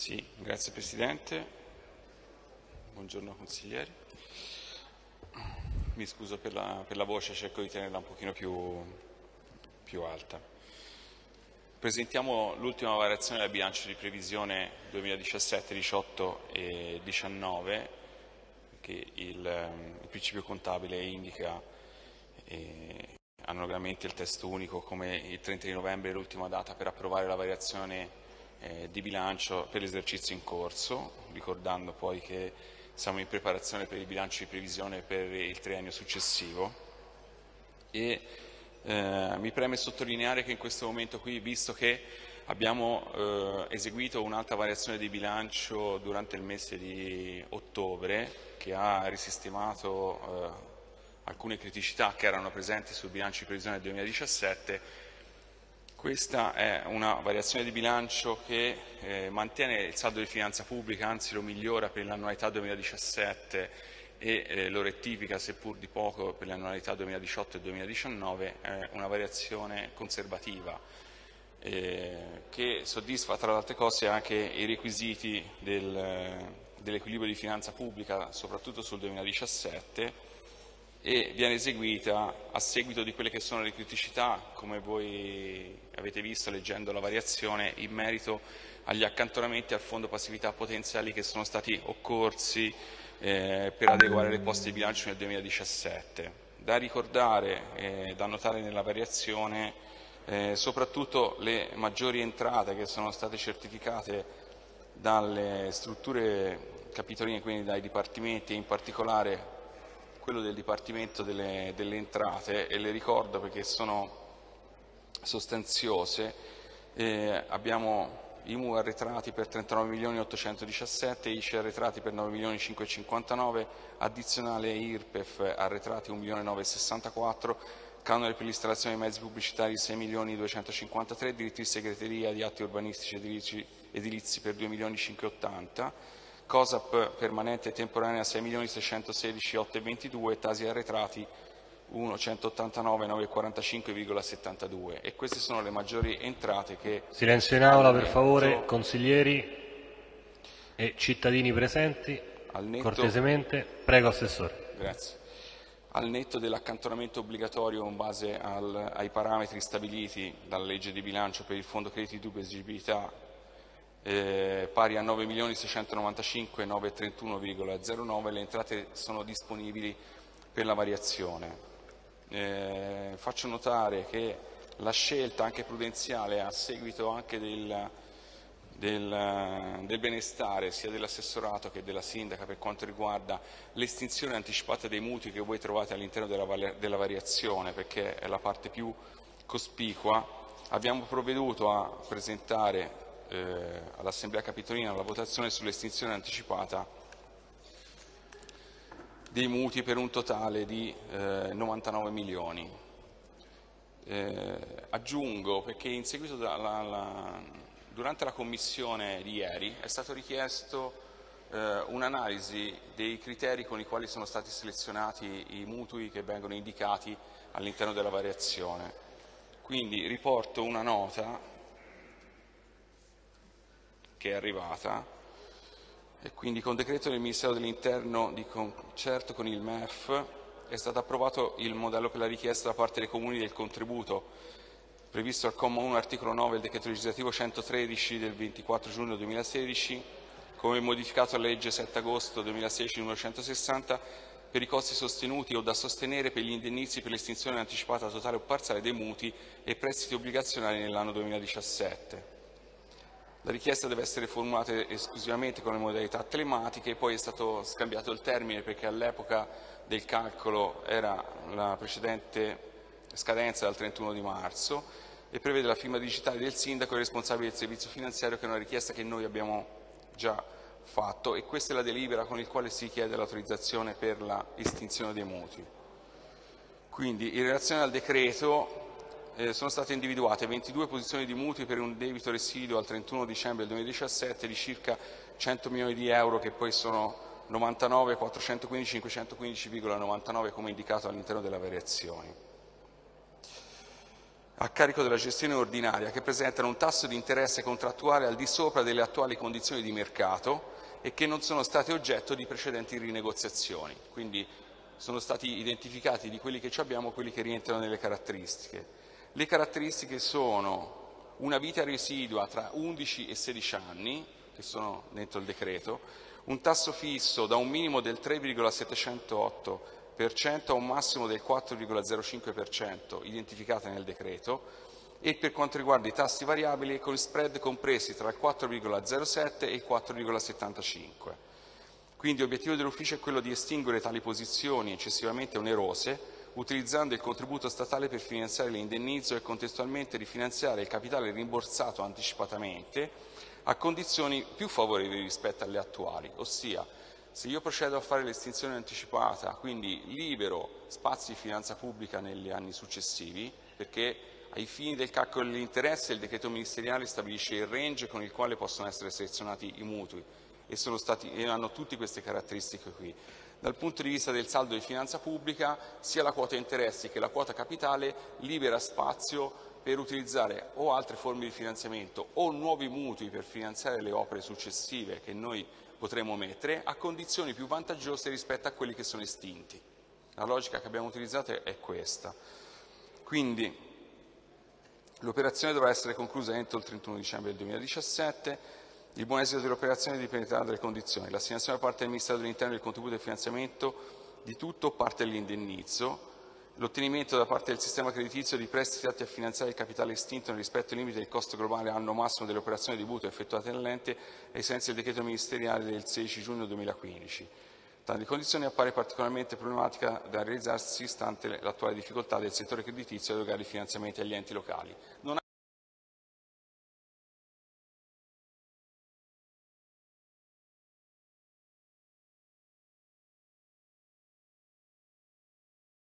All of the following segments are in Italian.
Sì, grazie Presidente. Buongiorno consiglieri. Mi scuso per la, per la voce, cerco di tenerla un pochino più, più alta. Presentiamo l'ultima variazione del bilancio di previsione 2017, 18 e 19 che il, il principio contabile indica eh, analogamente il testo unico come il 30 di novembre l'ultima data per approvare la variazione eh, di bilancio per l'esercizio in corso, ricordando poi che siamo in preparazione per il bilancio di previsione per il triennio successivo. E, eh, mi preme sottolineare che in questo momento qui, visto che abbiamo eh, eseguito un'alta variazione di bilancio durante il mese di ottobre che ha risistemato eh, alcune criticità che erano presenti sul bilancio di previsione del 2017, questa è una variazione di bilancio che eh, mantiene il saldo di finanza pubblica, anzi lo migliora per l'annualità 2017 e eh, lo rettifica, seppur di poco, per l'annualità 2018 e 2019, è una variazione conservativa eh, che soddisfa tra le altre cose anche i requisiti del, dell'equilibrio di finanza pubblica, soprattutto sul 2017, e viene eseguita a seguito di quelle che sono le criticità, come voi avete visto leggendo la variazione, in merito agli accantonamenti al fondo passività potenziali che sono stati occorsi eh, per adeguare le poste di bilancio nel 2017. Da ricordare e eh, da notare nella variazione eh, soprattutto le maggiori entrate che sono state certificate dalle strutture capitoline, quindi dai dipartimenti in particolare quello del Dipartimento delle, delle Entrate e le ricordo perché sono sostanziose. Eh, abbiamo IMU arretrati per 39 milioni 817, ICE arretrati per 9 milioni 559, addizionale IRPEF arretrati 1 milione 964, canone per l'installazione dei mezzi pubblicitari 6 milioni 253, diritti di segreteria di atti urbanistici edilizi, edilizi per 2 milioni 580, COSAP permanente e temporanea 6.616.822 e tasi arretrati 1.189.945,72 e queste sono le maggiori entrate che... Silenzio in aula per favore, consiglieri e cittadini presenti, netto... cortesemente. Prego Assessore. Grazie. Al netto dell'accantonamento obbligatorio in base al, ai parametri stabiliti dalla legge di bilancio per il Fondo Crediti di Dubbia Esigibilità eh, pari a 9.695.931,09, le entrate sono disponibili per la variazione. Eh, faccio notare che la scelta anche prudenziale a seguito anche del, del, del benestare sia dell'assessorato che della sindaca per quanto riguarda l'estinzione anticipata dei mutui che voi trovate all'interno della, della variazione perché è la parte più cospicua, abbiamo provveduto a presentare eh, all'Assemblea Capitolina la votazione sull'estinzione anticipata dei mutui per un totale di eh, 99 milioni. Eh, aggiungo, perché in seguito alla, alla, durante la commissione di ieri è stato richiesto eh, un'analisi dei criteri con i quali sono stati selezionati i mutui che vengono indicati all'interno della variazione. Quindi riporto una nota che è arrivata e quindi con decreto del Ministero dell'Interno di concerto con il MEF è stato approvato il modello per la richiesta da parte dei comuni del contributo previsto al comma 1 articolo 9 del decreto legislativo 113 del 24 giugno 2016 come modificato alla legge 7 agosto 2016 numero 160 per i costi sostenuti o da sostenere per gli indennizi per l'estinzione anticipata totale o parziale dei mutui e prestiti obbligazionari nell'anno 2017. La richiesta deve essere formulata esclusivamente con le modalità telematiche, poi è stato scambiato il termine perché all'epoca del calcolo era la precedente scadenza dal 31 di marzo e prevede la firma digitale del sindaco e responsabile del servizio finanziario che è una richiesta che noi abbiamo già fatto e questa è la delibera con il quale si chiede l'autorizzazione per la estinzione dei mutui. Quindi in relazione al decreto eh, sono state individuate 22 posizioni di mutui per un debito residuo al 31 dicembre 2017 di circa 100 milioni di euro che poi sono 99, 415, 515,99 come indicato all'interno delle variazioni. a carico della gestione ordinaria che presentano un tasso di interesse contrattuale al di sopra delle attuali condizioni di mercato e che non sono state oggetto di precedenti rinegoziazioni. Quindi sono stati identificati di quelli che abbiamo quelli che rientrano nelle caratteristiche. Le caratteristiche sono una vita residua tra 11 e 16 anni, che sono dentro il decreto, un tasso fisso da un minimo del 3,708% a un massimo del 4,05% identificate nel decreto e per quanto riguarda i tassi variabili con spread compresi tra il 4,07 e il 4,75. Quindi l'obiettivo dell'ufficio è quello di estinguere tali posizioni eccessivamente onerose utilizzando il contributo statale per finanziare l'indennizzo e contestualmente rifinanziare il capitale rimborsato anticipatamente a condizioni più favorevoli rispetto alle attuali, ossia se io procedo a fare l'estinzione anticipata, quindi libero spazi di finanza pubblica negli anni successivi, perché ai fini del calcolo dell'interesse il decreto ministeriale stabilisce il range con il quale possono essere selezionati i mutui e, stati, e hanno tutte queste caratteristiche qui. Dal punto di vista del saldo di finanza pubblica, sia la quota interessi che la quota capitale libera spazio per utilizzare o altre forme di finanziamento o nuovi mutui per finanziare le opere successive che noi potremo mettere a condizioni più vantaggiose rispetto a quelli che sono estinti. La logica che abbiamo utilizzato è questa. Quindi l'operazione dovrà essere conclusa entro il 31 dicembre del 2017. Il buon esito dell'operazione dipenderà dalle condizioni. L'assegnazione da parte del Ministero dell'Interno del contributo di finanziamento di tutto parte dell'indennizzo, l'ottenimento da parte del sistema creditizio di prestiti atti a finanziare il capitale estinto nel rispetto ai limiti del costo globale anno massimo delle operazioni di mutuo effettuate nell'ente ai sensi del decreto ministeriale del 16 giugno 2015. Tale condizione appare particolarmente problematica da realizzarsi stante l'attuale difficoltà del settore creditizio ad erogare finanziamenti agli enti locali. Non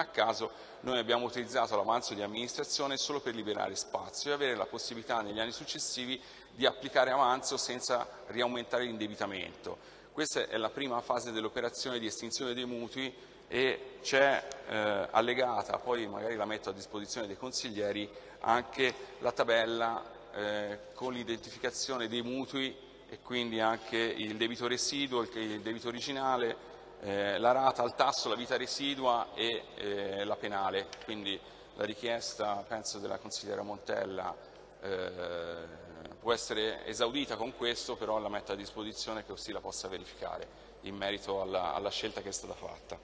a caso noi abbiamo utilizzato l'avanzo di amministrazione solo per liberare spazio e avere la possibilità negli anni successivi di applicare avanzo senza riaumentare l'indebitamento. Questa è la prima fase dell'operazione di estinzione dei mutui e c'è eh, allegata, poi magari la metto a disposizione dei consiglieri, anche la tabella eh, con l'identificazione dei mutui e quindi anche il debito residuo, il debito originale, eh, la rata, il tasso, la vita residua e eh, la penale. Quindi la richiesta, penso, della consigliera Montella eh, può essere esaudita con questo, però la metto a disposizione così la possa verificare in merito alla, alla scelta che è stata fatta.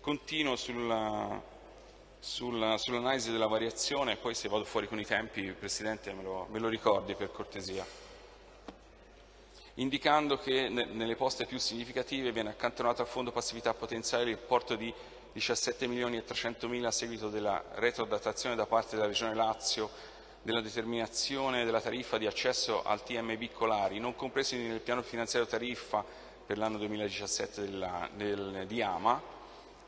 Continuo sulla, sulla, sull'analisi della variazione, poi se vado fuori con i tempi, Presidente, me lo, me lo ricordi per cortesia indicando che nelle poste più significative viene accantonato al fondo passività potenziale l'importo di 17 milioni e 300 mila a seguito della retrodatazione da parte della Regione Lazio della determinazione della tariffa di accesso al TMB Colari, non compresi nel piano finanziario tariffa per l'anno 2017 della, del, di AMA,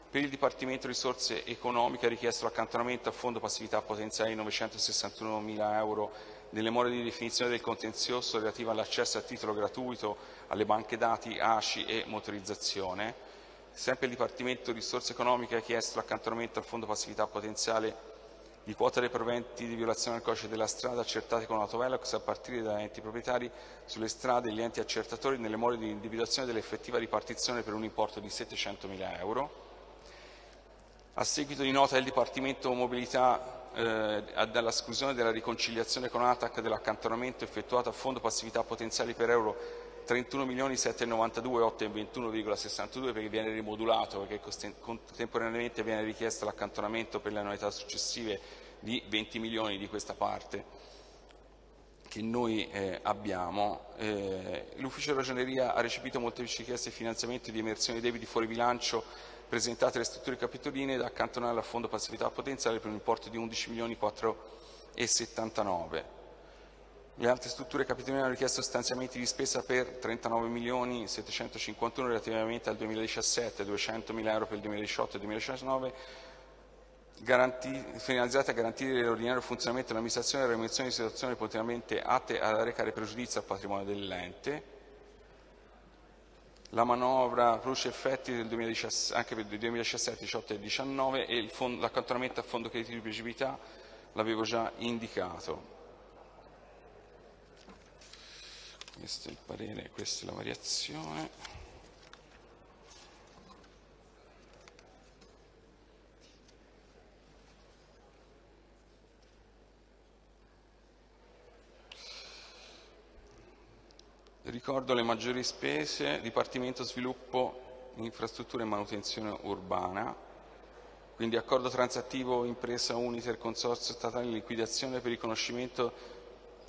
per il Dipartimento Risorse Economiche ha richiesto l'accantonamento a fondo passività potenziale di 961 mila euro nelle more di definizione del contenzioso relativo all'accesso a titolo gratuito alle banche dati ACI e motorizzazione. Sempre il Dipartimento Risorse Economiche ha chiesto l'accantonamento al Fondo Passività Potenziale di quota dei proventi di violazione del codice della strada accertate con autovelox a partire da enti proprietari sulle strade e gli enti accertatori nelle more di individuazione dell'effettiva ripartizione per un importo di 700.000 euro. A seguito di nota del Dipartimento Mobilità eh, dall'esclusione della riconciliazione con ATAC dell'accantonamento effettuato a fondo passività potenziali per euro 31 milioni 792 821,62 perché viene rimodulato perché contemporaneamente viene richiesto l'accantonamento per le annualità successive di 20 milioni di questa parte che noi eh, abbiamo. Eh, L'Ufficio della Ragioneria ha recepito molteplici richieste di finanziamento di emersione di debiti fuori bilancio presentate alle strutture capitoline da accantonare al fondo passività potenziale per un importo di 11 milioni 4,79. Le altre strutture capitoline hanno richiesto stanziamenti di spesa per 39 milioni 751 relativamente al 2017, 200 mila euro per il 2018 e 2019, finalizzate a garantire l'ordinario funzionamento dell'amministrazione e la remunerazione di situazioni potenzialmente atte a recare pregiudizio al patrimonio dell'ente, la manovra produce effetti anche per il 2017, 2018 e 2019 e l'accantonamento a fondo crediti di pregibilità l'avevo già indicato. Questo è il parere, questa è la variazione. Ricordo le maggiori spese, Dipartimento Sviluppo, Infrastrutture e Manutenzione Urbana, quindi accordo transattivo impresa Uniter Consorzio Statale in liquidazione per riconoscimento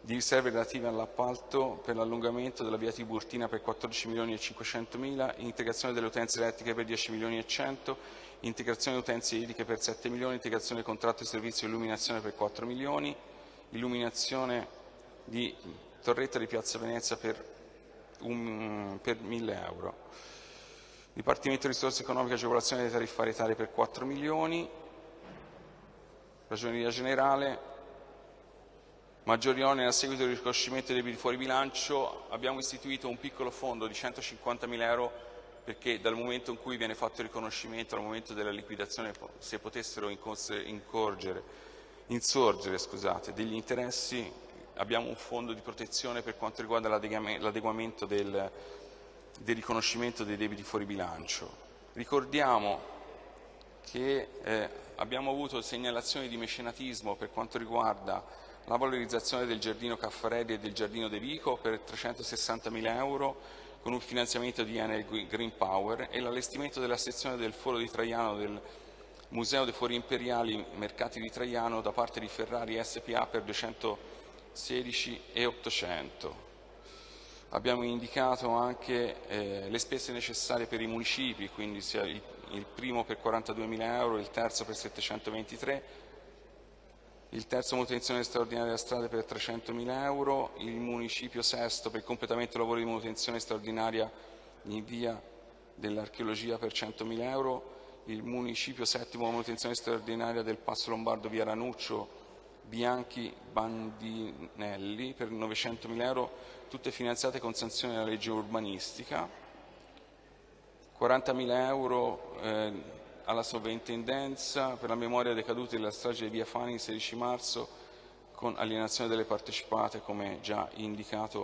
di riserve relative all'appalto per l'allungamento della via Tiburtina per 14 milioni e 500 mila, integrazione delle utenze elettriche per 10 milioni e 100, integrazione delle utenze idriche per 7 milioni, integrazione del contratto di servizio illuminazione per 4 milioni, illuminazione di torretta di Piazza Venezia per un, per 1000 euro. Dipartimento di Risorse Economiche Agevolazione dei Tariffari per 4 milioni. Ragioneria Generale, maggiori oneri a seguito del riconoscimento dei debiti fuori bilancio, abbiamo istituito un piccolo fondo di 150.000 euro perché dal momento in cui viene fatto il riconoscimento al momento della liquidazione se potessero incorgere, insorgere scusate, degli interessi abbiamo un fondo di protezione per quanto riguarda l'adeguamento del, del, riconoscimento dei debiti fuori bilancio. Ricordiamo che eh, abbiamo avuto segnalazioni di mecenatismo per quanto riguarda la valorizzazione del giardino Caffarelli e del giardino De Vico per 360.000 euro con un finanziamento di Enel Green Power e l'allestimento della sezione del Foro di Traiano del Museo dei Fori Imperiali Mercati di Traiano da parte di Ferrari SPA per 200 16 e 800. Abbiamo indicato anche eh, le spese necessarie per i municipi, quindi il, il primo per 42.000 euro, il terzo per 723, il terzo manutenzione straordinaria della strada per 300.000 euro, il municipio sesto per il completamento dei lavori di manutenzione straordinaria in via dell'archeologia per 100.000 euro, il municipio settimo manutenzione straordinaria del Passo Lombardo via Ranuccio Bianchi Bandinelli per 900.000 euro, tutte finanziate con sanzione della legge urbanistica, 40.000 euro eh, alla sovrintendenza per la memoria dei caduti della strage di Via Fani il 16 marzo con alienazione delle partecipate come già indicato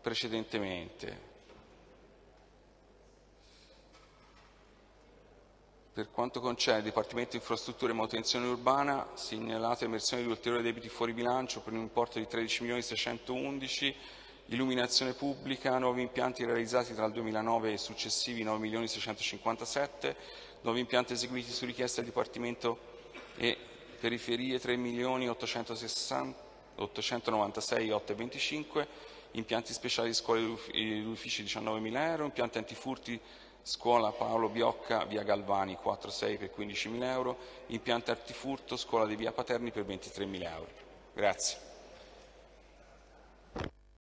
precedentemente. Per quanto concerne il Dipartimento di Infrastrutture e Manutenzione Urbana, segnalata emersione di ulteriori debiti fuori bilancio per un importo di 13 milioni 611, illuminazione pubblica, nuovi impianti realizzati tra il 2009 e successivi 9 milioni 657, nuovi impianti eseguiti su richiesta del Dipartimento e periferie 3 milioni 896 825, impianti speciali di scuole ed uffici 19 mila euro, impianti antifurti Scuola Paolo Biocca, via Galvani 4-6 per 15.000 euro, impianto artifurto, scuola di via Paterni per 23.000 euro. Grazie.